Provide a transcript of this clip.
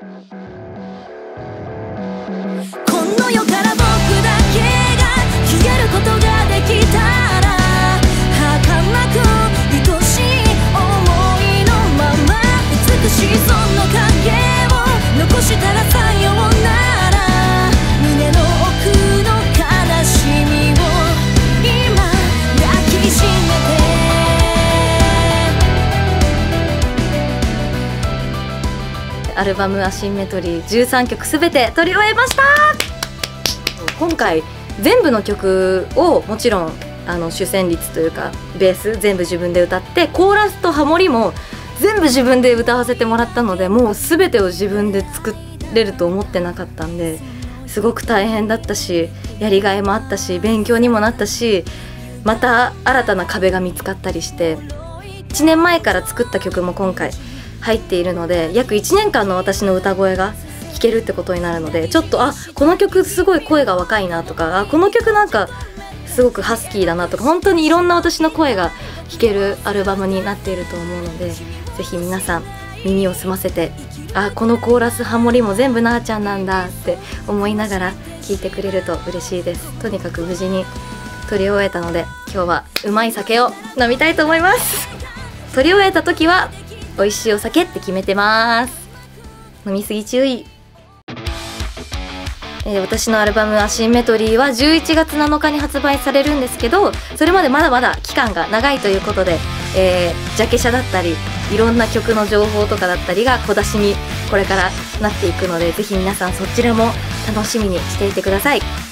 こアルバム「アシンメトリー」13曲すべて取り終えました。今回全部の曲をもちろんあの主旋律というかベース全部自分で歌ってコーラスとハモリも全部自分で歌わせてもらったのでもう全てを自分で作れると思ってなかったんですごく大変だったしやりがいもあったし勉強にもなったしまた新たな壁が見つかったりして1年前から作った曲も今回入っているので約1年間の私の歌声が聴けるってことになるのでちょっとあこの曲すごい声が若いなとかあこの曲なんかすごくハスキーだなとか本当にいろんな私の声が聴けるアルバムになっていると思うのでぜひ皆さん耳を澄ませてあこのコーラスハモリも全部なあちゃんなんだって思いながら聴いてくれると嬉しいです。とにかく無事に撮り終えたので今日はうまい酒を飲みたいと思います。撮り終えた時は美味しいお酒って決めてます。飲みすぎ注意。えー私のアルバム「アシンメトリー」は11月7日に発売されるんですけどそれまでまだまだ期間が長いということで、えージャケ写だったりいろんな曲の情報とかだったりが小出しにこれからなっていくのでぜひ皆さんそちらも楽しみにしていてください。